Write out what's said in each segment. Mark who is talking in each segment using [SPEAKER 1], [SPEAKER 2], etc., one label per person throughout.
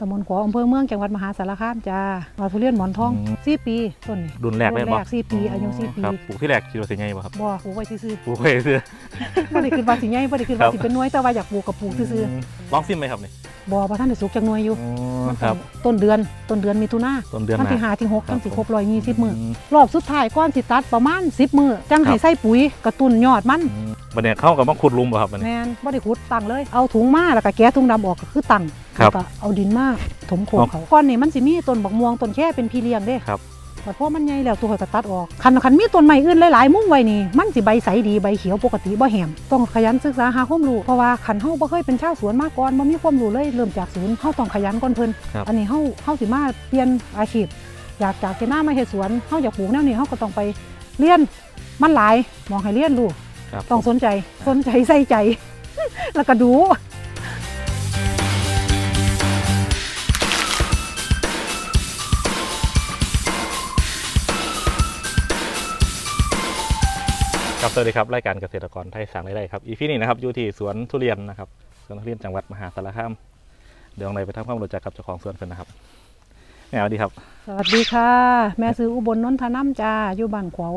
[SPEAKER 1] ตำบลขวอำเภอเมืองจังหวัดมหาสารคามจ้าว่าทุเรียนหมอนทอง
[SPEAKER 2] อืม
[SPEAKER 1] สี่ปีต้นนี้
[SPEAKER 2] รุ่นแรกเลย
[SPEAKER 1] รุ่น
[SPEAKER 2] บ่
[SPEAKER 1] แรกสี่ปีอายุสี่ปี
[SPEAKER 2] ครับปลูกที่แรกคิดว่าสิไงบ่ครับ
[SPEAKER 1] บ่ปลูกไว้ซื่อ
[SPEAKER 2] ปลูกไว้ซื้อ
[SPEAKER 1] ๆบ่ได้คิดว่าสิใหญ่บ่ได้คิดว่า
[SPEAKER 2] ครับ
[SPEAKER 1] สิเป็นหน่วยแต่ว่าอยากปลูกกับปลูกซื่อ
[SPEAKER 2] มลองซิมไหมครับนี่
[SPEAKER 1] ๆ บ่ว่าท่านได้สุกจักหน่วยอยู่
[SPEAKER 2] อ๋อครับ
[SPEAKER 1] ต้นเดือนต้นเดือนมิถุนา
[SPEAKER 2] ต้นเดือน
[SPEAKER 1] วัน
[SPEAKER 2] หน้า
[SPEAKER 1] ที่ห้าที่หก
[SPEAKER 2] ครับ
[SPEAKER 1] จังสิครบ120มื้อ
[SPEAKER 2] ม
[SPEAKER 1] รอบสุดท้ายก่อนสิตัดประมาณ10มื้อจังให้ใส่ปุ๋ยกระตุ้นยอดมัน
[SPEAKER 2] อืมบัดเนี่ยเข้ากับมาขุดหลุมบ่ครับบัดนี้
[SPEAKER 1] แม่นบ่ได้ขุดตั้งเลยเอาถุงมาแล้วก็แกะถุงดำออกก็คือตั้ง
[SPEAKER 2] ครับ
[SPEAKER 1] แล้วก็เอาดินมาถมโขก
[SPEAKER 2] อ๋อ
[SPEAKER 1] เขาก้อนนี่มันสิมีต้นบักม่วงต้นแค่เป็นพี่เลี้ยงเด้
[SPEAKER 2] ครับ
[SPEAKER 1] แต่พอมันใหญ่แล้วตัวข่อยก็ตัดออกคันคันมีต้นไม้อื่นหลายๆมุ้งไว้นี่มันสิใบใสดีใบเขียวปกติบ่แห้งต้องขยันศึกษาหาความรู้เพราะว่าคันเฮาบ่เคยเป็นชาวสวนมาก่อนบ่มีความรู้เลยเริ่มจากศูนย์เฮาต้องขยันก่อนเพิ่น
[SPEAKER 2] ครับ
[SPEAKER 1] อันนี้เฮาเฮาสิมาเปลี่ยนอาชีพอยากจากที่หน้ามาเฮ็ดสวนเฮาอยากปลูกแนวนี้เฮาก็ต้องไปเรียนมันหลายมองให้เรียนรู้
[SPEAKER 2] ครับ
[SPEAKER 1] ต้องสนใจสนใจใส่ใจแล้วก็ดู
[SPEAKER 2] ครับสวัสดีครับรายการเกษตรกรไทยสร้างรายได้ครับอีพีนี้นะครับอยู่ที่สวนทุเรียนนะครับสวนทุเรียนจังหวัดมหาสารคามเดี๋ยวเราไปทำความรู้จักกับเจ้าของสวนกันนะครับแม่สวัสดีครับ
[SPEAKER 1] สวัสดีค่ะ แม่ซื้ออุบลนนทน้ำจ้าอยู่บ้านขวาว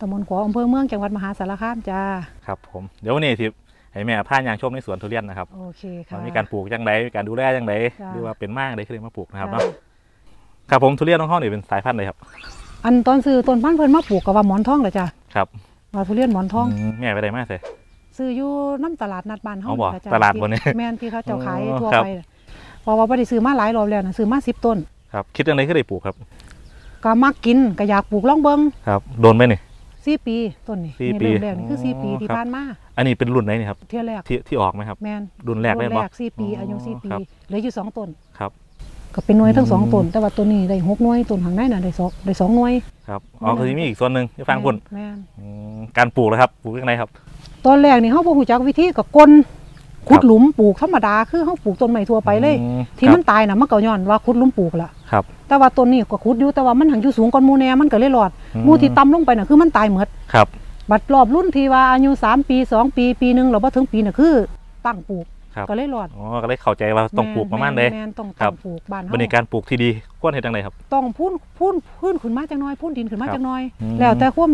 [SPEAKER 1] ตำบลขวาวอำเภอเมืองจังหวัดมหาสารคามจ้า
[SPEAKER 2] ครับผมเดี๋ยววันนี้ที่ให้แม่พายางชมในสวนทุเรียนนะครับ
[SPEAKER 1] โอเคค่ะ
[SPEAKER 2] ว่ามีการปลูกยังไงมีการดูแลยังไง
[SPEAKER 1] จ้ะ
[SPEAKER 2] หรือว่าเป็นมากเลยคือมาปลูกนะครับ
[SPEAKER 1] จ้า
[SPEAKER 2] เนาะครับผมทุเรียนของเขาเนี่ยเป็นสายพันธุ์เลยครับ
[SPEAKER 1] อันตอนซื้อต้นพันธุ์เพิ่นมาปลูกกับว่าหมอนทองเลยจ้า
[SPEAKER 2] ครับ
[SPEAKER 1] ว่าทุเรียนหมอนทอง
[SPEAKER 2] มแม่ไปได้มากเลย
[SPEAKER 1] ซื้ออยู่น้ำตลาดนัดบ้านเฮา
[SPEAKER 2] อ๋อบ่
[SPEAKER 1] จ้ะ
[SPEAKER 2] ตลาดบ่เนี่ย
[SPEAKER 1] แม่นที่เขาเจ้าขาย
[SPEAKER 2] อ๋อ
[SPEAKER 1] ทั่ว
[SPEAKER 2] ครับ
[SPEAKER 1] ไปเพราะว่าบ่ได้ซื้อมาหลายรอบแล้วนะซื้อมา10ต้น
[SPEAKER 2] ครับ คิดยังไงก็ได้ปลูกครับ
[SPEAKER 1] ก็มักกินก็อยากปลูกลองเบิ่ง
[SPEAKER 2] ครับ โดนไหมนี่
[SPEAKER 1] 4ปีต้นนี่
[SPEAKER 2] สี่
[SPEAKER 1] นี่
[SPEAKER 2] ปี
[SPEAKER 1] เริ่มแรกนี่คือ4ปี
[SPEAKER 2] อ๋อ
[SPEAKER 1] ที่
[SPEAKER 2] ครับ
[SPEAKER 1] ผ่านมา
[SPEAKER 2] อันนี้เป็นรุ่นไหนนี่ครับ
[SPEAKER 1] เที่ยแรก
[SPEAKER 2] ที่ที่ออกไหมครับ
[SPEAKER 1] แม่น
[SPEAKER 2] รุ่นแรกเลย
[SPEAKER 1] รุ่น
[SPEAKER 2] บ่
[SPEAKER 1] แรก4ปีอายุ4ปี
[SPEAKER 2] ครับ
[SPEAKER 1] เหลืออยู่สองต้น
[SPEAKER 2] ครับ
[SPEAKER 1] ก็เป็นหน่วยทั้งสอง
[SPEAKER 2] อืม
[SPEAKER 1] ต้นแต่ว่าตัวนี้ได้หกหน่วยต้นข้างในน่ะได้สองได้สองหน่วย
[SPEAKER 2] ครับอ๋อคือมีอีกส่วนหนึ่งที่ฟังคุณ
[SPEAKER 1] แม่น
[SPEAKER 2] อืมการปลูกแล้วครับปลูกยังไงครับ
[SPEAKER 1] ตอนแรกนี่เฮาบ่ฮู้จักวิธีก็กลนขุดหลุมปลูกธรรมดาคือเฮาปลูกต้นไม้ทั่วไปเลย
[SPEAKER 2] อืม
[SPEAKER 1] ที่
[SPEAKER 2] ครับ
[SPEAKER 1] มันตายน่ะมันก็ย้อนว่าขุดหลุมปลูกล่ะ
[SPEAKER 2] ครับ
[SPEAKER 1] แต่ว่าต้นนี้ก็ขุดอยู่แต่ว่ามันหังอยู่สูงกว่าหมู่แน่มันก็เลยรอด
[SPEAKER 2] อืม
[SPEAKER 1] หมู่ที่ต่ำลงไปน่ะคือมันตายหมด
[SPEAKER 2] ครับ
[SPEAKER 1] บัดรอบรุ่นที่ว่าอายุ3ปีสองปีปีหนึงแล้วบ่ถึงปีน่ะคือตั้งปลูก
[SPEAKER 2] ครับ
[SPEAKER 1] ก็เลยรอด
[SPEAKER 2] อ๋อก็เลยเข้าใจว่าต้องปลูกประมาณใด
[SPEAKER 1] แม่นต้อง
[SPEAKER 2] ครั
[SPEAKER 1] ตั้
[SPEAKER 2] บ
[SPEAKER 1] งปลูกบ้านเฮา
[SPEAKER 2] บริการปลูกที่ดีควรเห็นจังไดครับ
[SPEAKER 1] ต้องพูนพูนพื้นขึ้นมาจังน้อยพูนดินขึ้นมา
[SPEAKER 2] ครับ
[SPEAKER 1] จังน้อย
[SPEAKER 2] อืม
[SPEAKER 1] แล้วแต่ความ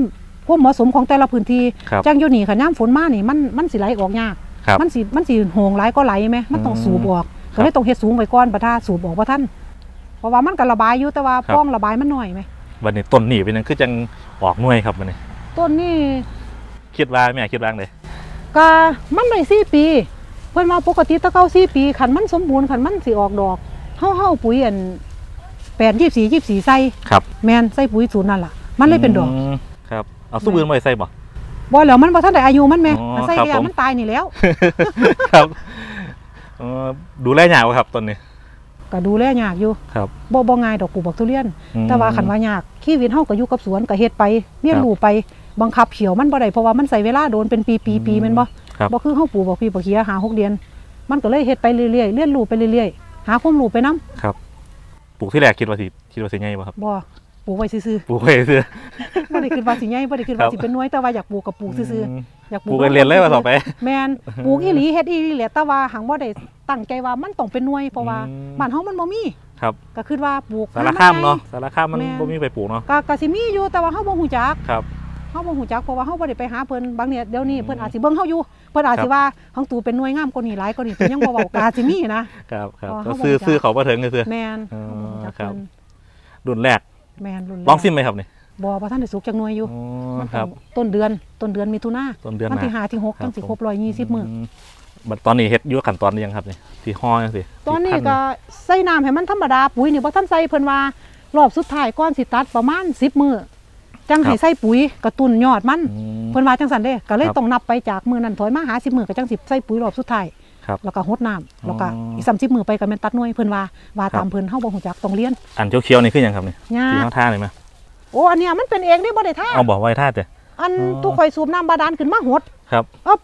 [SPEAKER 1] ความเหมาะสมของแต่ละพื้นที่
[SPEAKER 2] ครับ
[SPEAKER 1] จังอยู่นี่ค่ะน้ำฝนมานี่มันมันสิไหลออกยาก
[SPEAKER 2] ครับ
[SPEAKER 1] มันสิมันสิโหงไหลก็ไหลไหมมันต้อง
[SPEAKER 2] อืม
[SPEAKER 1] สูบออก
[SPEAKER 2] ครั
[SPEAKER 1] ก็
[SPEAKER 2] บ
[SPEAKER 1] เลยต้องเฮ็ดสูงไปก่อนประทาสูบออกบ่ทันเพราะว่ามันก็ระบายอยู่แต่ว่า
[SPEAKER 2] ครับ
[SPEAKER 1] ป้องระบายมันน้อยไหม
[SPEAKER 2] วันนี้ต้นนี่เป็นยังคือจังออกหน่วยครับวันนี้
[SPEAKER 1] ต้นนี่
[SPEAKER 2] คิดว่าแม่คิดว่าจั่งเลย
[SPEAKER 1] ก็มันได้4ปี เพิ่นว่าปกติแตะเก่า4ปีคันมันสมบูรณ์คันมันสิออกดอกเฮาเฮาปุ๋ยอัน8 24 24ใส่
[SPEAKER 2] ครับ
[SPEAKER 1] แม่นใส่ปุ๋ยสูตรนั่นล่ะ มันเลยเป็นดอก
[SPEAKER 2] มครับเอาสู้บืนมาใส่บ่
[SPEAKER 1] บ่แล้วมันบ่ทันได้อายุมันแม่
[SPEAKER 2] อ๋อ
[SPEAKER 1] มันใส่
[SPEAKER 2] ครับ
[SPEAKER 1] แล้ว
[SPEAKER 2] ผม
[SPEAKER 1] มันตายนี่แล้ว
[SPEAKER 2] ครับเอ่อดูแลยากบ่ครับต้นนี้
[SPEAKER 1] ก็ดูแลยากอยู่
[SPEAKER 2] ครับ
[SPEAKER 1] บ่บ่ง่ายดอกปลูกบักทุเรียน
[SPEAKER 2] อืม
[SPEAKER 1] แต่ว่าคันว่ายากชีวิตเฮาก็อยู่กับสวนก็เฮ็ดไปเรียนรู้ไปบังคับเขียวมันบ่ได้เพราะว่ามันใส่เวลาโดนเป็นปีปีปีแม่นบ่
[SPEAKER 2] ครั บ
[SPEAKER 1] บ่คือเฮาปลูกบักพีบักเขียหาหกเดือน มันก็เลยเฮ็ดไปเรื่อยๆเรียนรู้ไปเรื่อยๆหาความรู้ไปนํ
[SPEAKER 2] ครับปลูกที่แรกคิดว่าสิคิดว่าสิไงบ่ครับ
[SPEAKER 1] บ่ปลูกไว้ซื่อ
[SPEAKER 2] ปลูกไว้ซื้อ
[SPEAKER 1] ๆบ่ได้คิดว่าสิใหญ่บ่ได้คิดว่าสิเป็นหน่วยแต่ว่าอยากปลูกก็ปลูกซื่อๆอยาก
[SPEAKER 2] ปลูกกันเรียนเลยว่าต่อไป
[SPEAKER 1] แม่นปลูกอีหลีเฮ็ดอีหลีแหละแต่ว่าหังบ่ได้ตั้งใจว่ามันต้องเป็นหน่วยเพราะว่า
[SPEAKER 2] อืม
[SPEAKER 1] บ้านเฮามันบ่มี
[SPEAKER 2] ครับ
[SPEAKER 1] ก็คิดว่าปลูก
[SPEAKER 2] สารคาม
[SPEAKER 1] ห
[SPEAKER 2] เนาะสารคามมัน
[SPEAKER 1] แม่น
[SPEAKER 2] บ่มีไปปลูกเนาะ
[SPEAKER 1] ก็ก็สิมีอยู่แต่ว่าเฮาบ่ฮู้จัก
[SPEAKER 2] ครับ
[SPEAKER 1] เฮาบ่ฮู้จักเพราะว่าเฮาบ่ได้ไปหาเพิ่นบางเนี่ยเดี๋ยวนี้เพิ่นอาจสิเบิ่งเฮาอยู่เพิ่นอาจสิว่าของตูเป็นหน่วยงามกว่านี้หลายกว่านี้เพิ่นยังบ่เว้าก็อาจสิมีนะครับ
[SPEAKER 2] ครับ
[SPEAKER 1] อ๋อ
[SPEAKER 2] ก็
[SPEAKER 1] เขา
[SPEAKER 2] ซื้อ
[SPEAKER 1] บอกจ้ะ
[SPEAKER 2] ซื้อเขามาถึงก็ซื้อ
[SPEAKER 1] แม่น
[SPEAKER 2] อ๋อ
[SPEAKER 1] เฮาบ่ฮู้จัก
[SPEAKER 2] ครับ
[SPEAKER 1] เพิ่น
[SPEAKER 2] รุ่นแรก
[SPEAKER 1] แม่นรุ่นแรก
[SPEAKER 2] ลองซิมไหมครับนี่
[SPEAKER 1] บ่บ่ทันได้สุกจักหน่วยอยู่
[SPEAKER 2] อ๋อ
[SPEAKER 1] มัน
[SPEAKER 2] ครับ
[SPEAKER 1] ต้องต้นเดือนต้นเดือนมิถุนา
[SPEAKER 2] ต้นเดือน
[SPEAKER 1] วัน
[SPEAKER 2] ห
[SPEAKER 1] ที่
[SPEAKER 2] น้า
[SPEAKER 1] ห้าที่หกจังสิครบ120มื้อ
[SPEAKER 2] มบัดตอนนี้เฮ็ดอยู่ขั้นตอนนี้ยังครับนี่ที่ห่อจังซี่
[SPEAKER 1] ตอนนี้
[SPEAKER 2] ที่พั
[SPEAKER 1] ก็ใส่น้ำให้มันธรรมดาปุ๋ยนี่บ่ทันใส่เพิ่นว่ารอบสุดท้ายก่อนสิตัดประมาณ 10มื้อ จังให้ใส่ปุ๋ยกระตุ้นยอดมัน
[SPEAKER 2] อืม
[SPEAKER 1] เพิ่นว่าจังซั่นเด้ก็เลย
[SPEAKER 2] ครับ
[SPEAKER 1] ต้องนับไปจากมื้อนั้นถอยมาหา10มื้อก็จังสิใส่ปุ๋ยรอบสุดท้าย
[SPEAKER 2] ครับ
[SPEAKER 1] แล้วก็หดน้ำแล้วก็
[SPEAKER 2] อ๋ออี
[SPEAKER 1] อีก30มื้อไปก็แม่นตัดหน่วยเพิ่นว่าว่า
[SPEAKER 2] ครับ
[SPEAKER 1] ตามเพิ่นเฮาบ่ฮู้จักต้องเรียน
[SPEAKER 2] อันเขียวๆนี่คือหยังครับนี่
[SPEAKER 1] ยา
[SPEAKER 2] ที่เฮาท่าเลยมั้ย
[SPEAKER 1] โอ้อันเนี้ยมันเป็นเองเด้บ่ได้ท่า
[SPEAKER 2] เอาบอกไว้ท่าเด้อ
[SPEAKER 1] อัน
[SPEAKER 2] อ๋อ
[SPEAKER 1] ตู้ข่อยสูบน้ำบาดาลขึ้นมาหด
[SPEAKER 2] ครับ
[SPEAKER 1] เอ้า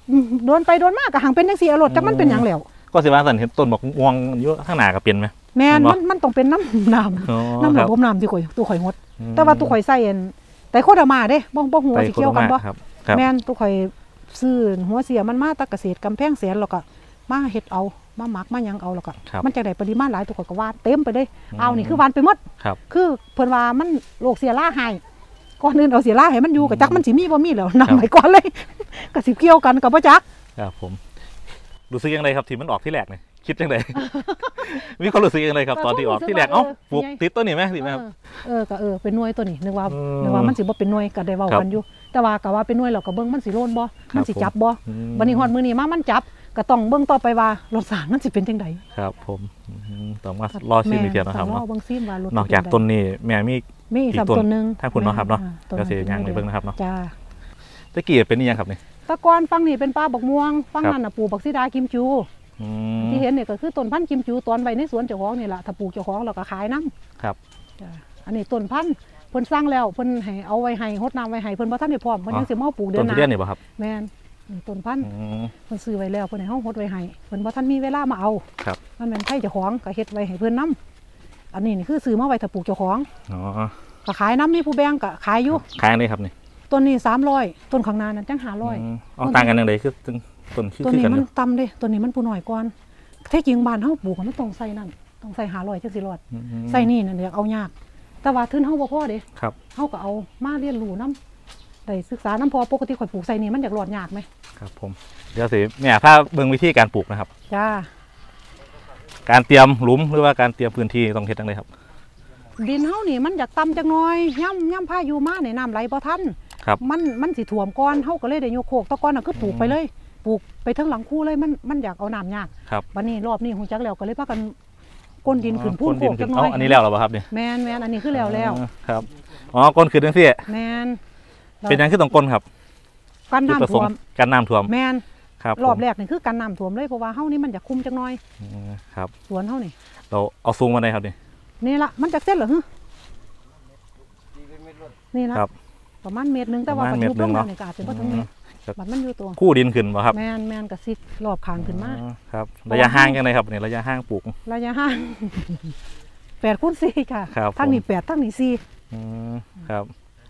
[SPEAKER 1] โดนไปโดนมาก็หังเป็นจังซี่เอารถจักมันเป็นหยังแล้ว
[SPEAKER 2] ก็สิว่าสันเห็นต้นบอกม่วงอยู่ข้างหน้าก็เป็นไหม
[SPEAKER 1] แม่น
[SPEAKER 2] เห็นบ่
[SPEAKER 1] มันมันต้องเป็นน้ำน้ำ
[SPEAKER 2] อ๋อ
[SPEAKER 1] น้ำ
[SPEAKER 2] ค
[SPEAKER 1] ระ
[SPEAKER 2] รับ
[SPEAKER 1] บบน้ำที่ข่อยตู้ข่อยหด
[SPEAKER 2] อืม
[SPEAKER 1] แต่ว่าตู้ข่อยใส่อันแต่ โคดามาเด้บ่บ่ฮู้ว่าสิเกี่ยวกันบ่
[SPEAKER 2] ครับครับ
[SPEAKER 1] แม่นตู้ข่อยซื้อหัวเสียมันมาแตะเกษตรกำแพงแสนแล้วก็มาเฮ็ดเอามาหมักมาหยังเอาแล้วก็
[SPEAKER 2] ครับ
[SPEAKER 1] มันจะได้ปริมาณหลายตัวก็หวานเต็มไปเลย
[SPEAKER 2] อืม
[SPEAKER 1] เอานี่คือหวานไปหมด
[SPEAKER 2] ครับ
[SPEAKER 1] คือเพิ่นว่ามันโรคเสียล่าหายก่อนอื่นเอาเสียล่าให้มันอยู่กับจักมันสิมีบ่มีแล้วนำไปก่อนเลยก็สิเกี่ยวกันกับบ่จัก
[SPEAKER 2] ครับผมรู้สึกยังไงครับที่มันออกที่แรกเนี่ย คิดยังไงมีความรู้สึกยังไงครับ ตอนที่ออกที่แรกเอ้าปลูกติดต้นนี่ไหมติดไหมครับ
[SPEAKER 1] เออก็เออเป็นหน่วยตัวนี้นึกว่า
[SPEAKER 2] อืม
[SPEAKER 1] นึกว่ามันสิบ่เป็นหน่วยก็ได้เว้า
[SPEAKER 2] ครับ
[SPEAKER 1] กันอยู่ แต่ว่าก็ว่าเป็นหน่วยแล้วก็เบิ่งมันสิโลนบ่
[SPEAKER 2] ครับ
[SPEAKER 1] มันสิจับบ่
[SPEAKER 2] อืม
[SPEAKER 1] บัดนี้ฮอดมื้อนี้มามันจับก็ต้องเบิ่งต่อไปว่ารสชาติมันสิเป็นจังได
[SPEAKER 2] ครับ ผมอืมต้องมารอชิมอีกเทียวนะครับ
[SPEAKER 1] แม่ต้องรอ
[SPEAKER 2] เนาะ
[SPEAKER 1] เบิ่งซิมว่ารส
[SPEAKER 2] นอกจากต้นนี้แม่มี
[SPEAKER 1] มีอีก
[SPEAKER 2] อีก
[SPEAKER 1] สาม
[SPEAKER 2] ต้น
[SPEAKER 1] ต้นหนึง
[SPEAKER 2] ถ้าคุณเนาะครับเนาะ
[SPEAKER 1] แม่ต้น
[SPEAKER 2] ก็เสียยางไปเบิ่งนะครับเนาะ
[SPEAKER 1] จ้า
[SPEAKER 2] ตะกี้เป็นนี่ยังครับนี่
[SPEAKER 1] แตะกอนฟังนี่เป็นปลาบักม่วง ฟัง
[SPEAKER 2] ครับ
[SPEAKER 1] นั่นน่ะปลูกบักซีดากิมจู
[SPEAKER 2] อืม
[SPEAKER 1] ที่เห็นเนี่ยก็คือต้นพันธุ์กิมจูตอนไว้ในสวนเจ้าของนี่แหละถ้าปลูกเจ้าของเราก็ขายน้ำ
[SPEAKER 2] ครับ
[SPEAKER 1] จ้ะอันนี้ต้นพันธุ์เพิ่นสร้างแล้วเพิ่นให้เอาไว้ให้รดน้ำไว้ให้เพิ่นบ่ทันได้พร้อมเพิ่นยังสิมาเอาปลูกเดื
[SPEAKER 2] ต้
[SPEAKER 1] อนนห
[SPEAKER 2] ทุ
[SPEAKER 1] น้า
[SPEAKER 2] เรียนนี่ป่ะครับ
[SPEAKER 1] แม่นนี่ต้นพันธุ์
[SPEAKER 2] อืม
[SPEAKER 1] เพิ่นซื้อไว้แล้วเพิ่นให้เฮารดไว้ให้เพิ่นบ่ทันมีเวลามาเอา
[SPEAKER 2] ครับ
[SPEAKER 1] มันเป็นไผเจ้าของก็เฮ็ดไว้ให้เพิ่นนํอันนี้นี่คือซื้อมาไว้ถ้าปลูกเจ้าของ
[SPEAKER 2] อ๋อ
[SPEAKER 1] ก็ขายน้ำนี่ผู้แบ่งก็ขายอยู่
[SPEAKER 2] ค้างเลยครับนี่
[SPEAKER 1] ต้นนี้300ต้นข้างหน้านั้นจัง500
[SPEAKER 2] มเอาต่างกันยังไงคือ ต้นต้นคือ
[SPEAKER 1] ต้น
[SPEAKER 2] คือ
[SPEAKER 1] นี้
[SPEAKER 2] กัน
[SPEAKER 1] มั
[SPEAKER 2] อนยู่
[SPEAKER 1] ต่ำเด้ต้นนี้มันผู้น้อยก่อนแท้จริงบ้านเฮาปลูกอะมันต้องใส่นั่นต้องใส่500จังสิรอด
[SPEAKER 2] อืม
[SPEAKER 1] ใส่นี่นั่นเดี๋ยวเอายาก แต่ว่าทุนเฮาบ่พอเด้
[SPEAKER 2] ครับ
[SPEAKER 1] เฮาก็เอามาเรียนรู้นํได้ศึกษานํพอปกติข่อยปลูกใส่นี่มันอยากรอดยากไหม
[SPEAKER 2] ครับผมเดี๋ยวสิแม่ถ้าเบิ่งวิธีการปลูกนะครับ
[SPEAKER 1] จ้า
[SPEAKER 2] การเตรียมหลุมหรือว่าการเตรียมพื้นที่ต้องเฮ็ดจังไดครับ
[SPEAKER 1] ดินเฮานี่มันอยากต่ำจักหน่อยย่ำย่ำพายุมาเนี่ยน้ำไหลบ่ทัน
[SPEAKER 2] ครับ
[SPEAKER 1] มันมันสิท่วมก่อนเฮาก็เลยได้ยกโคกแตะก่อนน่ะคือปลูกไปเลยป ลูกไปทั้งหลังคู่เลยมันมันอยากเอาน้ำยาก
[SPEAKER 2] ครับ
[SPEAKER 1] วันนี้รอบนี้ฮู้จักแล้วก็เลยพากันก้นดินขึ้นพูนโค
[SPEAKER 2] ดิ
[SPEAKER 1] ก
[SPEAKER 2] ขึ้
[SPEAKER 1] จักหน่อย
[SPEAKER 2] เาอันนี้แล้วเหรอครับนี่
[SPEAKER 1] แม่นแม่นอันนี้คือแล้วแล้ว
[SPEAKER 2] อ๋อครับอ๋อก้นขึ้นจังซี่
[SPEAKER 1] แม่น
[SPEAKER 2] เป็นหยังคือต้องก้นครับ
[SPEAKER 1] กัน
[SPEAKER 2] จุดประ
[SPEAKER 1] น้ำ
[SPEAKER 2] ส
[SPEAKER 1] ท่
[SPEAKER 2] ง
[SPEAKER 1] ว
[SPEAKER 2] ค์
[SPEAKER 1] ม
[SPEAKER 2] การน้ำท่วม
[SPEAKER 1] แม่น
[SPEAKER 2] ครับ
[SPEAKER 1] รอบ
[SPEAKER 2] ผม
[SPEAKER 1] แรกนี่คือกันน้ำท่วมเลยเพราะว่าเฮานี่มันอยากคุมจักหน่อย
[SPEAKER 2] อืมครับ
[SPEAKER 1] สวนเฮานี่
[SPEAKER 2] เราเอาซูงมาได้ครับนี่
[SPEAKER 1] นี่ละมันจากเส้นเหรอฮะนี่ละ
[SPEAKER 2] ครับ
[SPEAKER 1] ประมาณเมตรหนึงแต่ว่า
[SPEAKER 2] ประ
[SPEAKER 1] ปั
[SPEAKER 2] มาณ
[SPEAKER 1] นยุบ
[SPEAKER 2] เมตรหนึ่
[SPEAKER 1] ลง
[SPEAKER 2] ง
[SPEAKER 1] มา
[SPEAKER 2] เนาะ
[SPEAKER 1] เนี่ยก็อาจจะบ่ถึงเมตร
[SPEAKER 2] ครับ
[SPEAKER 1] บัดมันอยู่ตัว
[SPEAKER 2] คู่ดินขึ้นบ่ครับ
[SPEAKER 1] แมนแมนกับซิดรอบคางขึ้นมา
[SPEAKER 2] อ๋อครับ ระยะห่างจังไดครับนี่ระยะห่างปลูก
[SPEAKER 1] ระยะห่างแปดคูณสี่ค่ะ
[SPEAKER 2] ครับ
[SPEAKER 1] ทั้งนี้
[SPEAKER 2] ผม
[SPEAKER 1] แปดทั้งนี้สี่
[SPEAKER 2] อืมครับ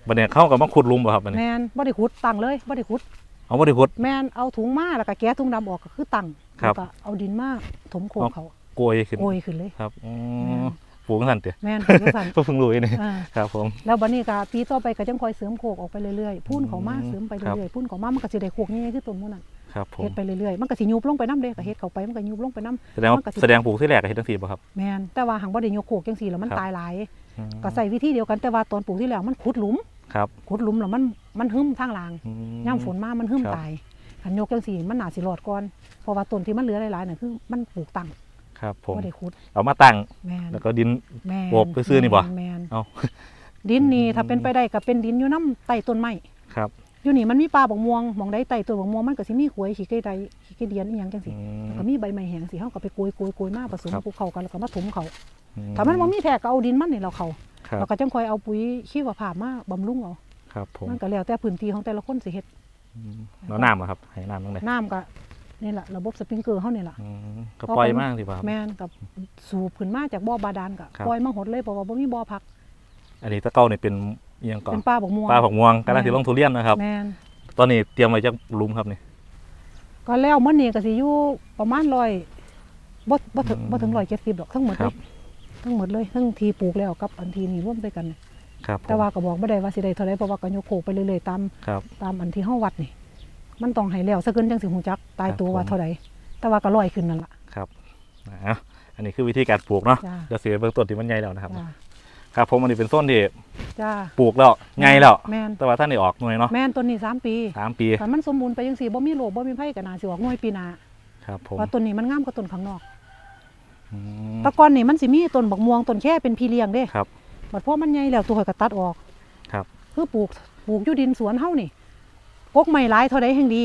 [SPEAKER 2] บัดนี้เข้ากับมาขุดหลุมบ่ครับบัด
[SPEAKER 1] แม
[SPEAKER 2] นี้
[SPEAKER 1] นบ่ได้ขุดตั้งเลยบ่ได้ขุด
[SPEAKER 2] เอาบ่ได้ขุด
[SPEAKER 1] แมนเอาถุงมาแล้วก็แกะถุงดำออกก็คือตั้ง
[SPEAKER 2] ครับ
[SPEAKER 1] แล้วก็เอาดินมาถมโคก
[SPEAKER 2] เอา
[SPEAKER 1] เขา
[SPEAKER 2] โกยขึ้น
[SPEAKER 1] โกยขึ้นเลย
[SPEAKER 2] ครับอื
[SPEAKER 1] แม่
[SPEAKER 2] ม
[SPEAKER 1] น
[SPEAKER 2] ปลูกสั่นเตะ
[SPEAKER 1] แมนคือสั่น
[SPEAKER 2] เพิ่งรู้นี่
[SPEAKER 1] อ่า
[SPEAKER 2] ครับผม
[SPEAKER 1] แล้วบัดนี้ก็ปีต่อไปก็จังคอยเสริมโคกออกไปเรื่อยๆพุ่นเขามา
[SPEAKER 2] อืม
[SPEAKER 1] เสริมไป
[SPEAKER 2] ครับ
[SPEAKER 1] เรื่อยๆพุ่นเขามามันก็สิได้โคกใหญ่ๆคือต้นหมู่นั้น
[SPEAKER 2] ครับผม
[SPEAKER 1] เฮ็ดไปเรื่อยๆมันก็สิยุบลงไปน้ำเด้ก็เฮ็ดเข้าไปมันก็ยุบลงไปน้
[SPEAKER 2] แสดงว่า
[SPEAKER 1] มันก็สิ
[SPEAKER 2] แสดงปลูกที่แรกก็เฮ็ดจังซี่บ่ครับำ
[SPEAKER 1] แม่นแต่ว่าหังบ่ได้ยกโขกจังซี่แล้วมัน
[SPEAKER 2] ครับ
[SPEAKER 1] ตายหลาย
[SPEAKER 2] อืม
[SPEAKER 1] ก็ใส่วิธีเดียวกันแต่ว่าตอนปลูกที่แล้วมันขุดหลุม
[SPEAKER 2] ครับ
[SPEAKER 1] ขุดหลุมแล้วมันมันหึมทางล่าง
[SPEAKER 2] อืม
[SPEAKER 1] ย่ำฝนมามันหึม
[SPEAKER 2] ครับ
[SPEAKER 1] ตายคันยกจังซี่มันน่าสิรอดก่อนเพราะว่าต้นที่มันเหลือหลายๆน่ะคือมันปลูกตั้ง
[SPEAKER 2] ครับผม
[SPEAKER 1] บ่ได้ขุด
[SPEAKER 2] เอามาตั้ง
[SPEAKER 1] แม่น
[SPEAKER 2] แล้วก็ดิน
[SPEAKER 1] แม่น
[SPEAKER 2] โบบไปซื้อนี่บ่
[SPEAKER 1] แม่น
[SPEAKER 2] เอา
[SPEAKER 1] ดินนี่ถ้าเป็นไปได้ก็เป็นดินอยู่น้ำใต้ต้นไม้
[SPEAKER 2] ครับ
[SPEAKER 1] อยู่นี่มันมีปลาบักม่วงหมองใดใต้ต้นบักม่วงมันก็สิมีขวยขี้ไก่ใดขี้ไก่เดียนอีหยังจังซี่
[SPEAKER 2] อืม
[SPEAKER 1] ก็มีใบไม้แห้งสิเฮาก็ไปโกยโกยโกยมาผสม
[SPEAKER 2] ครับ
[SPEAKER 1] ปลูกเข้ากันแล้วก็มาถมเขา
[SPEAKER 2] อื
[SPEAKER 1] ถ้ามันบ่มีแท้ก็เอาดินมันนี่เราเขา
[SPEAKER 2] ครับ
[SPEAKER 1] เราก็จังค่อยเอาปุ๋ยขี้วผามาบำรุงเอา
[SPEAKER 2] ครับผม
[SPEAKER 1] มันก็แล้วแต่พื้นที่ของแต่ละคนสิเฮ็ด
[SPEAKER 2] อืมแล้วน้ำอะครับให้น้ำตรงไหน
[SPEAKER 1] น้ำก็ นี่แหละระบบสปริงเกอร์เฮานี่ล่ะ
[SPEAKER 2] อืมก็ปล่อยมากดีกว่าครับ
[SPEAKER 1] แม่นกับสูบขึ้นมาจากบ่อบาดาลก็
[SPEAKER 2] ครับ
[SPEAKER 1] ปล่อยมาหดเลยเพราะว่าบ่มีบ่อพัก
[SPEAKER 2] อันนี้ตะเก้านี่เป็นเอียงก่อน
[SPEAKER 1] เป็นป่าบักม่วง
[SPEAKER 2] ปลาผักม่วงกำลังสิลงทุเรียนนะครับ
[SPEAKER 1] แม่น
[SPEAKER 2] ตอนนี้เตรียมไว้จะหลุมครับนี่
[SPEAKER 1] ก็แล้วมื้อนี้ก็สิอยู่ประมาณ100บ่บ่ถึง
[SPEAKER 2] อืม
[SPEAKER 1] บ่ถึง170ดอกทั้งหมด
[SPEAKER 2] ค
[SPEAKER 1] เล
[SPEAKER 2] รับ
[SPEAKER 1] ยทั้งหมดเลยทั้งทีปลูกแล้วกับอันทีนี่รวมไปกัน
[SPEAKER 2] ครับผม
[SPEAKER 1] แต่ว่าก็บอกบ่ได้ว่าสิได้เท่าใดเพราะว่าก็ยกโคกไปเรื่อยๆตาม
[SPEAKER 2] ครับ
[SPEAKER 1] ตามอันที่เฮาวัดนี่ มันต้องให้แล้วซะเกินจังสิฮู้จักตายตัว
[SPEAKER 2] ครับ
[SPEAKER 1] ว่า
[SPEAKER 2] ผม
[SPEAKER 1] เท่าใดแต่ว่าก็ลอยขึ้นนั่นล่ะ
[SPEAKER 2] ครับอะอันนี้คือวิธีการปลูกเนาะ
[SPEAKER 1] จ้า
[SPEAKER 2] เดี๋ยวเสียเบื้องต้นที่มันใหญ่แล้วนะครับ
[SPEAKER 1] จ้า
[SPEAKER 2] ครับผมอันนี้เป็นต้นที่
[SPEAKER 1] จ้า
[SPEAKER 2] ปลูกแล้วใหญ่แล้ว
[SPEAKER 1] แม่น
[SPEAKER 2] แต่ว่าท่านได้ออกหน่วยเนาะ
[SPEAKER 1] แม่นต้นนี้สามปี
[SPEAKER 2] สามปี
[SPEAKER 1] ถ้ามันสมบูรณ์ไปจังซี่บ่มีโรคบ่มีภัยก็น่าสิออกหน่วยปีหน้า
[SPEAKER 2] ครับผม
[SPEAKER 1] ว่าต้นนี้มันงามกว่าต้นข้างนอก
[SPEAKER 2] อืม
[SPEAKER 1] แต่ก่อนนี่มันสิมีต้นบักม่วงต้นแค่เป็นพี่เลี้ยงเด้
[SPEAKER 2] ครับ
[SPEAKER 1] บัดพอมันใหญ่แล้วตัวข่อยก็ตัดออก
[SPEAKER 2] ครับ
[SPEAKER 1] คือปลูกปลูกอยู่ดินสวนเฮานี่ กกไม้หลายเท่าใดแห่งดี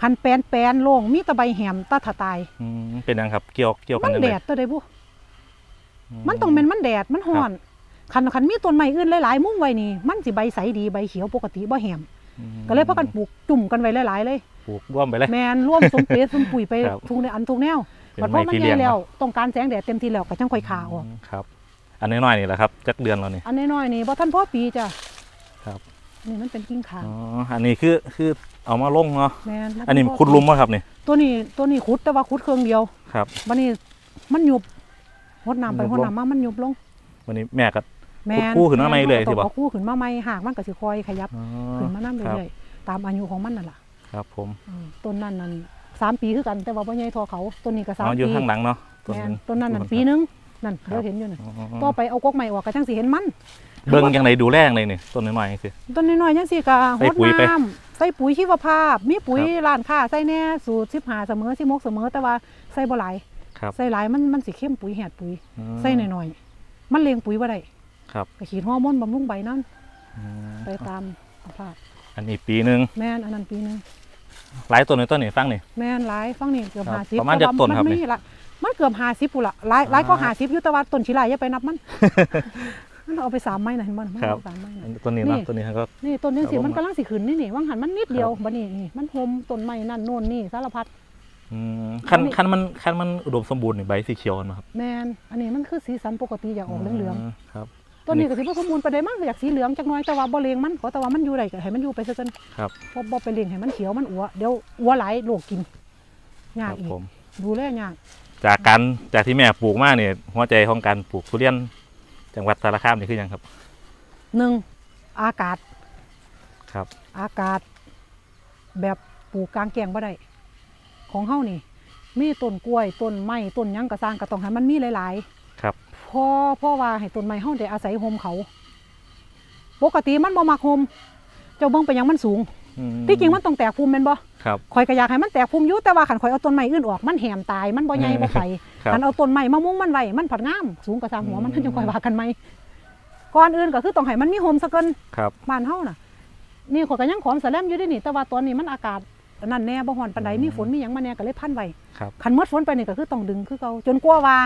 [SPEAKER 1] คันแปลนแปลนโล่งมีแตะใบแหมตาถาตาย
[SPEAKER 2] อืมเป็นยังครับเกี่ยวเกี่ยวกั
[SPEAKER 1] มันน
[SPEAKER 2] ยัง
[SPEAKER 1] แด
[SPEAKER 2] ไง
[SPEAKER 1] ดตัวใดบุมันต้องเป็นมันแดดมันฮ้อนคันคันมีต้นไม้อื่นหลายๆ มุ้งไว้นี่มันสิใบใสดีใบเขียวปกติบ่แหม
[SPEAKER 2] อืม
[SPEAKER 1] ก็เลยพากันปลูกจุ่มกันไว้หลายๆเลย
[SPEAKER 2] ปลูกร่วมไปเลย
[SPEAKER 1] แมนร่วมสมเปรสสมปุ๋ยไป
[SPEAKER 2] ครับ
[SPEAKER 1] ทุกในอันทุกแนว
[SPEAKER 2] เป็น
[SPEAKER 1] บัดพ
[SPEAKER 2] ไม้
[SPEAKER 1] อมัน
[SPEAKER 2] พี่
[SPEAKER 1] ให
[SPEAKER 2] เลี้ย
[SPEAKER 1] ญ่
[SPEAKER 2] ง
[SPEAKER 1] แล้ว
[SPEAKER 2] เนาะ
[SPEAKER 1] ต้องการแสงแดดเต็มที่แล้วก็จังค่อยขาออก
[SPEAKER 2] มครับ อันน้อยๆนี่แหละครับจักเดือนแล้วนี่
[SPEAKER 1] อันน้อยๆนี่บ่ทันพอปีจ้ะ
[SPEAKER 2] ครับ
[SPEAKER 1] นี่มันเป็นกิ่งขาง
[SPEAKER 2] อ๋ออันนี้คือคือเอามาลงเนาะ
[SPEAKER 1] แม่นมั
[SPEAKER 2] อันนี้ขุดหลุมป่ะครับนี่
[SPEAKER 1] ตัวนี้ตัวนี้ขุดแต่ว่าขุดเครื่องเดียว
[SPEAKER 2] ครับ
[SPEAKER 1] บัดนี้มันยุบหดน้ำไป
[SPEAKER 2] ยุบ
[SPEAKER 1] หด
[SPEAKER 2] ลง
[SPEAKER 1] น้ำมามันยุบลง
[SPEAKER 2] วันนี้แม่ก็
[SPEAKER 1] แม่น
[SPEAKER 2] คู่ขึ้นมาใหม่เลย
[SPEAKER 1] แน
[SPEAKER 2] สิบ่
[SPEAKER 1] เอาคู่ขึ้นมาใหม่หากมันก็สิคอยขยับ
[SPEAKER 2] อ๋อ
[SPEAKER 1] ขึ้นมาน้ำ
[SPEAKER 2] ครับ
[SPEAKER 1] เรื่อยๆตามอายุของมันนั่นล่ะ
[SPEAKER 2] ครับผม
[SPEAKER 1] อืมต้นนั้นนั่นสามปีคือกันแต่ว่าพ่อใหญ่ทอเขาต้นนี้ก็สาม
[SPEAKER 2] อ๋ออยู่
[SPEAKER 1] ปี
[SPEAKER 2] ข้างหลังเนาะ
[SPEAKER 1] แม่น
[SPEAKER 2] หง
[SPEAKER 1] ต้นนั้นนั่น
[SPEAKER 2] ครับ
[SPEAKER 1] ปีนึงนั่น
[SPEAKER 2] ครับ
[SPEAKER 1] เราเห็นอยู่น่ะ
[SPEAKER 2] อ๋อ
[SPEAKER 1] ต่อไปเอากกใหม่ออกก็จังสิเห็นมัน
[SPEAKER 2] เบิ่งยังไงดูแลจังไดนี่ต้นน้อยๆจังซี่
[SPEAKER 1] ต้นน้อยๆจังสิก็
[SPEAKER 2] ใส่
[SPEAKER 1] รด
[SPEAKER 2] ปุ๋ยไป
[SPEAKER 1] น้ำใส่ปุ๋ยชีวภาพ มีปุ๋ย
[SPEAKER 2] ครับ
[SPEAKER 1] ร้านค้าใส่แน่สูตร15เสมอ16เสมอแต่ว่าใส่บ่หลาย
[SPEAKER 2] ครับ
[SPEAKER 1] ใส่หลายมันมันสิเข้มปุ๋ยแหดปุ๋ย
[SPEAKER 2] อืม
[SPEAKER 1] ใส่หน่อยๆมันเลี้ยงปุ๋ยบ่ได้
[SPEAKER 2] ครับ
[SPEAKER 1] ก็ฉีดฮอร์โมนบำรุงใบนั่น
[SPEAKER 2] อืม
[SPEAKER 1] ไปตามสภาพ
[SPEAKER 2] อันนี้ปีหนึง
[SPEAKER 1] แม่นอันนั้นปีหนึง
[SPEAKER 2] หลายต้นในต้นนี่ฟังนี่
[SPEAKER 1] แม่นหลายฟังนี่เกือบ
[SPEAKER 2] ครับ
[SPEAKER 1] 50
[SPEAKER 2] ประมาณจักต้นครับ
[SPEAKER 1] มั
[SPEAKER 2] นี่
[SPEAKER 1] มีละมันเกือบ50พุ่นละหลายหลายก็
[SPEAKER 2] อ่า
[SPEAKER 1] 50อยู่แต่ว่าต้นชิลายอย่าไปนับมัน มันเอาไปสามไม้น่ะเห็นบ่น่ะมัน
[SPEAKER 2] ครับ
[SPEAKER 1] เอาสามไม้น่ะ
[SPEAKER 2] อันต้นนี้เนาะ
[SPEAKER 1] นี่
[SPEAKER 2] ต้นนี้ก็
[SPEAKER 1] นี่ต้นจังสิ
[SPEAKER 2] ครับผม
[SPEAKER 1] มันกำลังสิขึ้นนี่นี่ว่างหันมันนิดเดียว
[SPEAKER 2] ครับ
[SPEAKER 1] บัดนี้นี่มันโฮมต้นไม้นั่นโน่นนี่สารพัด
[SPEAKER 2] อืมคัน
[SPEAKER 1] อันนี้
[SPEAKER 2] คันมันคันมันอุดมสมบูรณ์นี่ใบสีเขียวกันบ่ครับ
[SPEAKER 1] แมนอันนี้มันคือสีสันปกติอยากออกเหลือง
[SPEAKER 2] มครับ
[SPEAKER 1] ๆต้นนี้ก็สิบ่สมบูรณ์ปานใดมันก็อยากสีเหลืองจักหน่อยแต่ว่าบ่เลี้ยงมันขอแต่ว่ามันอยู่ได้ก็ให้มันอยู่ไปซะจน
[SPEAKER 2] ครับ
[SPEAKER 1] บ่บ่ไปเลี้ยงให้มันเขียวมันอัวเดี๋ยวอัวหลายโรคกินยา
[SPEAKER 2] ค
[SPEAKER 1] ก
[SPEAKER 2] รับ
[SPEAKER 1] อีก
[SPEAKER 2] ผม
[SPEAKER 1] ดูแลยาก
[SPEAKER 2] จากการจากที่แม่ปลูกมาเนี่ยหัวใจของการปลูกทุเรียน จังหวัดสารคามนี่คือหยังครับ
[SPEAKER 1] หนึ่งอากาศ
[SPEAKER 2] ครับ
[SPEAKER 1] อากาศ แบบปลูกกลางแกงบ่ได้ของเฮานี่ มีต้นกล้วยต้นไม้ต้นหยังก็สร้างก็ต้องให้มันมีหลายๆ
[SPEAKER 2] ครับ
[SPEAKER 1] เพราะเพราะว่าให้ต้นไม้เฮาได้อาศัยโฮมเขา ปกติมันบ่มักโฮมเจ้าเบิ่งไปหยังมันสูง
[SPEAKER 2] อืม
[SPEAKER 1] ที่จริงมันต้องแตกภูมิแม่นบ่
[SPEAKER 2] ครับ
[SPEAKER 1] ข่อยก็อยากให้มันแตกภูมิอยู่แต่ว่าคันข่อยเอาต้นไม้อื่นออกมันแหมตายมันบ่ใหญ่บ่ไป
[SPEAKER 2] ครับ
[SPEAKER 1] คันเอาต้นไม้มามุงมันไว้มันผัดงามสูงกว่าสร้างหัวมัน
[SPEAKER 2] อืม
[SPEAKER 1] จังค่อยว่ากันไหมก่อนอื่นก็คือต้องให้มันมีโฮมซะก่อน
[SPEAKER 2] ครับ
[SPEAKER 1] บ้านเฮาน่ะ นี่ข่อยก็ยังขอมแสลมอยู่เด้นี่ แต่ว่าตอนนี้มันอากาศนั่นแน่บ่ฮ้อนปานใดมีฝนมีหยังมาแน่ก็เลยพันไว้
[SPEAKER 2] ครับ
[SPEAKER 1] คันหมดฝนไปนี่ก็คือต้องดึงคือเก่าจนกว่าว่า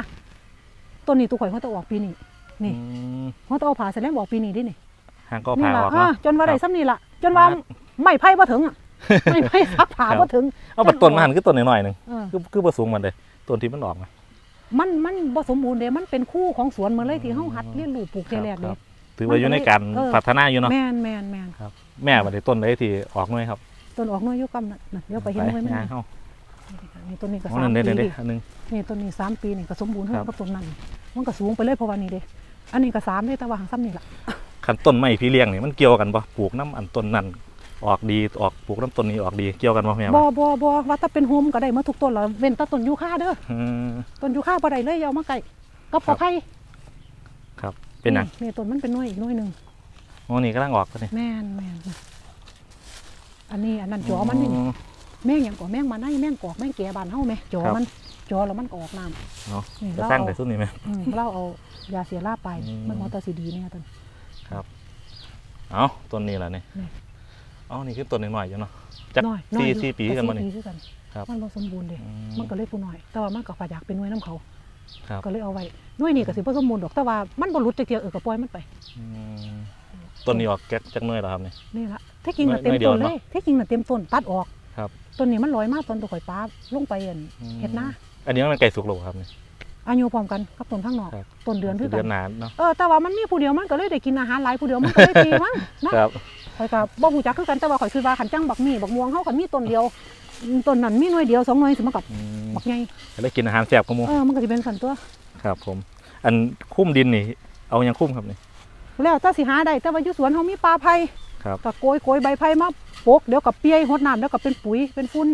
[SPEAKER 1] ต้นนี้ตุข่อยเขาจะออกปีนี้นี่
[SPEAKER 2] อืม
[SPEAKER 1] เขาต้องเอาผ่าแสลมออกปีนี้ดินี่
[SPEAKER 2] หางก็
[SPEAKER 1] นี่
[SPEAKER 2] ผ่า
[SPEAKER 1] ล่ะ
[SPEAKER 2] ออก
[SPEAKER 1] อ่า
[SPEAKER 2] เนาะ
[SPEAKER 1] จนว่าได้
[SPEAKER 2] ครับ
[SPEAKER 1] ซ้ำนี่ล่ะจนว่า
[SPEAKER 2] ครับ
[SPEAKER 1] ไม่ไผ่บ่ถึงอะไม่ไผ่ซักผ่า
[SPEAKER 2] ครับ
[SPEAKER 1] บ่ถึง
[SPEAKER 2] เอาบัดต้นมาหันคือต้นหน่อยๆหนึง
[SPEAKER 1] เออ
[SPEAKER 2] คือคือบ่สูงมันเลยต้นที่มันออกมา
[SPEAKER 1] มันมันบ่สมบูรณ์เด้มันเป็นคู่ของสวนเหมือนเลยที่เฮาหัดเรียนรู้ปลูกทีแรก
[SPEAKER 2] ค
[SPEAKER 1] เด้
[SPEAKER 2] รับถือว่าอยู่ในการ
[SPEAKER 1] เออ
[SPEAKER 2] พัฒนาอยู่เนาะ
[SPEAKER 1] แม่นแม่นแม่น
[SPEAKER 2] แม่บัดนี้ต้นไหนที่ออกหน่วยครับ
[SPEAKER 1] ต้นออกหน้อยอยู่กำนั่นน่ะเดี๋ยวไปเห็นหน่วยมัน
[SPEAKER 2] ย่างเฮา
[SPEAKER 1] นี่ต้นนี้ก็
[SPEAKER 2] อ๋อ
[SPEAKER 1] สาม
[SPEAKER 2] นั่นเด้
[SPEAKER 1] ปี
[SPEAKER 2] เด้เด้
[SPEAKER 1] ดิ
[SPEAKER 2] อันหนึง
[SPEAKER 1] นี่ต้นนี้สามปีนี่ก็สมบูรณ์เท่า
[SPEAKER 2] ครับ
[SPEAKER 1] กับต้นนั้นมันก็สูงไปเลยเพราะว่านี่เด้อันนี้ก็สามเด้แต่ว่าหางซ้ำนี่ล่ะ
[SPEAKER 2] คันต้นไม้พี่เลี้ยงนี่มันเกี่ยวกันบ่ปลูกน้ำอันต้นนั้น ออกดีออกปลูกน้ำต้นนี้ออกดีเกี่ยวกันบ่แม่
[SPEAKER 1] บ่
[SPEAKER 2] ว่า
[SPEAKER 1] บ่บ่ว่าถ้าเป็นโฮมก็ได้หมาทุกต้นแล้วเว้นแต่ต้นยูคาเด้อ
[SPEAKER 2] อืม
[SPEAKER 1] ต้นยูคาบ่ได้เลยอย่าเอามาใกล้กับ
[SPEAKER 2] ครั
[SPEAKER 1] ปอบไผ่
[SPEAKER 2] ครับ เป็นหยัง
[SPEAKER 1] นี่ต้นมันเป็นหน่วยอีกหน่วยหนึง
[SPEAKER 2] อ๋อนี่กำลังออกก็นี่
[SPEAKER 1] แม่นแม่นนะอันนี้อันนั้นจอมันนี่แม่งหยังก่อแม่งมาไนแม่งกอกแม่งแก่บานเฮาแม่จอ
[SPEAKER 2] ครับ
[SPEAKER 1] มันจอแล้วมันก็ออกน้ำ
[SPEAKER 2] เนาะ
[SPEAKER 1] นี่
[SPEAKER 2] จะ
[SPEAKER 1] เรา
[SPEAKER 2] สร้าง
[SPEAKER 1] เอา
[SPEAKER 2] แต่สุดนี่ไหม
[SPEAKER 1] อืมเราเอายาเสียราไป
[SPEAKER 2] อืม
[SPEAKER 1] มันมอเตอร์ซีดีเนี่ยต้น
[SPEAKER 2] เอาต้นนี้แหละนี่
[SPEAKER 1] นี่
[SPEAKER 2] เอานี่คือต้นหน่อยๆอยู่เนาะจัก
[SPEAKER 1] น้อยน้อย
[SPEAKER 2] สี่
[SPEAKER 1] อยู่
[SPEAKER 2] สี่ปีกันมา
[SPEAKER 1] สี่
[SPEAKER 2] นี่
[SPEAKER 1] ปีคือกัน
[SPEAKER 2] ครับ
[SPEAKER 1] มันบ่สมบูรณ์เด้
[SPEAKER 2] อื
[SPEAKER 1] มันก็เลยผู้น้อย แต่ว่ามันก็ฝาอยากเป็นหน่วยน้ำเขา
[SPEAKER 2] ครับ
[SPEAKER 1] ก็เลยเอาไว้หน่วยนี่ก็สิบ่สมบูรณ์ดอกแต่ว่ามันบ่หลุดจักเที่ยเออก็ปล่อยมันไป
[SPEAKER 2] อืมต้นนี้ออกแก๊กจักหน่วยแล้วครับนี่
[SPEAKER 1] นี่ละแท้จริงน่ะ
[SPEAKER 2] หน่
[SPEAKER 1] เต็
[SPEAKER 2] วย
[SPEAKER 1] ม
[SPEAKER 2] เดียว
[SPEAKER 1] ต้นเล
[SPEAKER 2] เนาะ
[SPEAKER 1] ยแท้จริงน่ะเต็มต้นตัดออก
[SPEAKER 2] ครับ
[SPEAKER 1] ต้นนี้มันลอยมาตอนตัวข่อยป้าลงไปอั่น
[SPEAKER 2] อืม
[SPEAKER 1] เฮ็ดนา
[SPEAKER 2] อันนี้มันไก่สุกหรอครับนี่
[SPEAKER 1] อายุพร้อมกันกับต้นข้างนอก
[SPEAKER 2] ครับ
[SPEAKER 1] ต้นเดือนคือกั
[SPEAKER 2] เดือนนหนานเนาะ
[SPEAKER 1] เออแต่ว่ามันมีผู้เดียวมันก็เลยได้กินอาหารหลายผู้เดียวมันก็เลยตีมั้งนะครับ ข่อยก็บ่ฮู้จักคือกันแต่ว่าข่อยคิดว่าคันจังบักมีบักม่วงเฮาคันมีต้นเดียวต้นนั้นมีหน่วยเดียวสองหน่วยสิมันกับ
[SPEAKER 2] อืม
[SPEAKER 1] บักใหญ่
[SPEAKER 2] แล้วกินอาหารแซ่บก็มู
[SPEAKER 1] เออมันก็สิเป็นสันตัว
[SPEAKER 2] ครับผม อันคุ้มดินนี่ เอายังคุ้มครับนี่
[SPEAKER 1] แล้วถ้าสิหาได้แต่ว่าอยู่สวนเฮามีป่าไผ่
[SPEAKER 2] ครับ
[SPEAKER 1] ก็โกยโกยใบไผ่มาโปกเดี๋ยวก็เปียหดน้ำเดี๋ยวก็เป็นปุ๋ยเป็นฝุ่น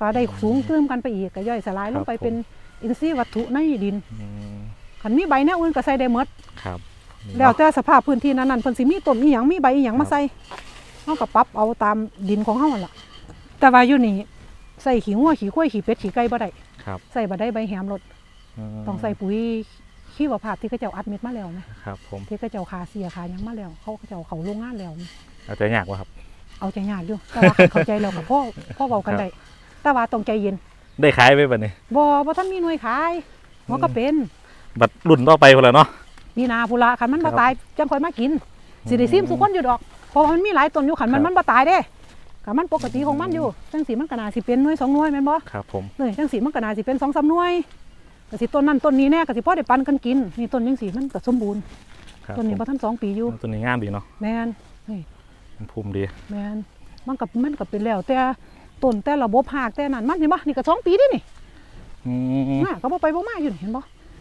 [SPEAKER 1] ก็ได้สูงเติมกันไปอีกก็ย่อยสลายลงไปเป็นอินทรีย์วัตถุในดิน
[SPEAKER 2] อืม
[SPEAKER 1] คันมีใบแนวอื่นก็ใส่ได้หมด
[SPEAKER 2] ครับนี่
[SPEAKER 1] แล้ว
[SPEAKER 2] เนาะ
[SPEAKER 1] แต่สภาพพื้นที่นั้นๆเพิ่นสิมีต้นอีหยังมีใบอีหยังมาใส่เฮาก็ปรับเอาตามดินของเฮาหั่นล่ะ แต่ว่าอยู่นี่ใส่ขี้งัวขี้ควายขี้เป็ดขี้ไก่บ่ได้
[SPEAKER 2] ครับ
[SPEAKER 1] ใส่บ่ได้ใบแหมรด
[SPEAKER 2] ม
[SPEAKER 1] ต้องใส่ปุ๋ยขี้วภาพที่เขาเจ้าอัดเม็ดมาแล้วนะครับ
[SPEAKER 2] ผม
[SPEAKER 1] ที่เขาเจ้าคาเสียคาหยังมาแล้วเขาเขาเจ้าเขาโรงงานแล้วนะ
[SPEAKER 2] เอาใจยากวะครับ
[SPEAKER 1] เอาใจยากอยู่แต่ว่าคันเข้าใจแล้วก็พ่อพ่อเว้ากันได้แต่ว่าต้องใจเย็น
[SPEAKER 2] ได้ขายไปบัดนี้
[SPEAKER 1] บ่บ่ทันมีหน่วยขายหัวก็เป็น
[SPEAKER 2] บัดรุ่นต่อไปพุ่นแล้วเนาะ
[SPEAKER 1] มีนาพุละคันมัน
[SPEAKER 2] ครั
[SPEAKER 1] บ่
[SPEAKER 2] บ
[SPEAKER 1] ตายจังค่อยมากินสิได้ซิมสุคนอยู่ดอกเพราะว่ามันมีหลายต้นอยู่คันมัน
[SPEAKER 2] ครับ
[SPEAKER 1] มันบ่ตายเด้ก็มันปกติของมันอยู่จังสีมันก็น่าสิเป็นหน่วยสองหน่วยแม่นบ่
[SPEAKER 2] ครับผม
[SPEAKER 1] เลยจังสีมันก็น่าสิเป็นสองสามหน่วยก็สิต้นนั้นต้นนี้แน่ก็สิพอได้ปันกันกินนี่ต้นจังสีมันก็สมบูรณ์
[SPEAKER 2] ครับ
[SPEAKER 1] ต้นนี้
[SPEAKER 2] ผม
[SPEAKER 1] บ่ทันสองปีอยู่
[SPEAKER 2] ต้นนี้งามดีเนาะ
[SPEAKER 1] แม่นนี่
[SPEAKER 2] มันภูมิดี
[SPEAKER 1] แม่นมันก็มันก็เป็นแล้ว แต่ต้นแต่ระบบหากแต่นั้นมันเห็นบ่นี่ก็สองปีนี่นี่
[SPEAKER 2] อืม
[SPEAKER 1] น่ะก็บ่ไปบ่มาอยู่นี่เห็นบ่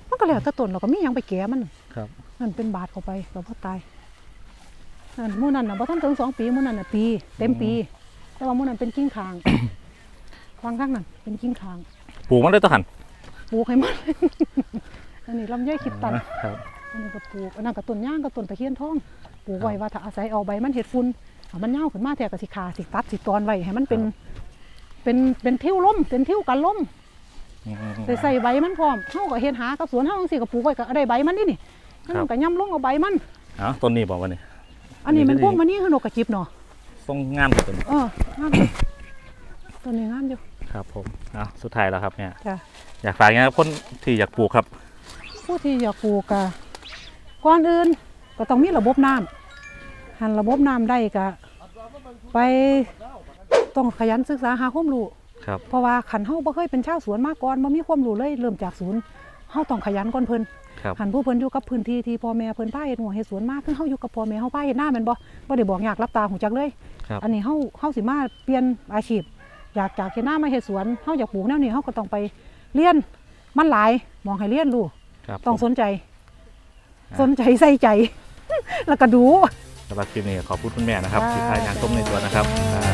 [SPEAKER 1] มันก็แล้วแต่ต้นแล้วก็มีหยังไปแก่มัน
[SPEAKER 2] ครับ
[SPEAKER 1] นั่นเป็นบาดเข้าไปก็บ่ตายนั่นหมู่นั้นน่ะบ่ทันถึงสองปีหมู่นั้นน่ะปี เต็มปี แต่ว่าหมู่นั้นเป็นกิ้งคางฟังข้างนั้นเป็นกิ้งคาง
[SPEAKER 2] ปลูกมันได้ตัวหัน
[SPEAKER 1] ปลูกให้หมันอันนี้ลำไยคิดตัน
[SPEAKER 2] ครับ
[SPEAKER 1] อันนี้ก็ปลูกอันนั้นก็ต้นย่างก็ต้นตะเคียนทองปลูกไว้ว่าถ้าอาศัยเอาใบมันเห็ดฝุ่นเอามันเน่าขึ้นมาแทก็สิขาสิตัดสิตอนไว้ให้มันเป็นเป็นเป็นทิวล้มเป็นทิวกันล้ม
[SPEAKER 2] อืม
[SPEAKER 1] ใส่ใส่ใบมันพร้อมเฮาก็เฮ็ดหากับสวนเฮาจังซี่ก็ปลูกไว้ก็ได้ใบมันนี่นี่ นั่น
[SPEAKER 2] ครับ
[SPEAKER 1] ก็ย่ำลงเอาใบมัน
[SPEAKER 2] เอ้าต้นนี้บอกว่านี่
[SPEAKER 1] อันนี้
[SPEAKER 2] อันนี้
[SPEAKER 1] มัน
[SPEAKER 2] ได้
[SPEAKER 1] พวกมันนี่คือนกกระจิบเนาะ
[SPEAKER 2] ทรงงามกว่าต้นนี้
[SPEAKER 1] เอองามอยู่ตัวนี้งามอยู่
[SPEAKER 2] ครับผมเอ้าสุดท้ายแล้วครับเนี่ย
[SPEAKER 1] จ้ะ
[SPEAKER 2] อยากฝากยังไงครับคนที่อยากปลูกครับ
[SPEAKER 1] ผู้ที่อยากปลูกก็ก่อนอื่นก็ต้องมีระบบน้ำหันระบบน้ำได้ก็ไปต้องขยันศึกษาหาความรู้
[SPEAKER 2] ครับ
[SPEAKER 1] เพราะว่าขันเฮาบ่เคยเป็นชาวสวนมาก่อนบ่มีความรู้เลยเริ่มจากศูนย์เฮาต้องขยันก่อนเพิ่น
[SPEAKER 2] ครับ
[SPEAKER 1] หันผู้เพิ่นอยู่กับพื้นที่ที่พ่อแม่เพิ่นพาเฮ็ดหัวเฮ็ดสวนมาคือเฮาอยู่กับพ่อแม่เฮาพาเฮ็ดหน้าแม่นบ่บ่ได้บอกยากรับตาหูจักเลย
[SPEAKER 2] ครับ
[SPEAKER 1] อันนี้เฮาเฮาสิมาเปลี่ยนอาชีพ อยากจากเฮ็ดหน้ามาเฮ็ดสวนเฮาอยากปลูกแนวนี้เฮาก็ต้องไปเรียนมันหลายมองให้เรียนรู้
[SPEAKER 2] ครับ
[SPEAKER 1] ต้อง
[SPEAKER 2] ผม
[SPEAKER 1] สนใจ
[SPEAKER 2] อ่า
[SPEAKER 1] สนใจใส่ใจ แล้วก็ดู
[SPEAKER 2] สำหรับคลิปนี้ขอบคุณคุณแม่นะครับ
[SPEAKER 1] ค่ะ
[SPEAKER 2] ที่พายางต้มในสวนนะครับ
[SPEAKER 1] ค่ะ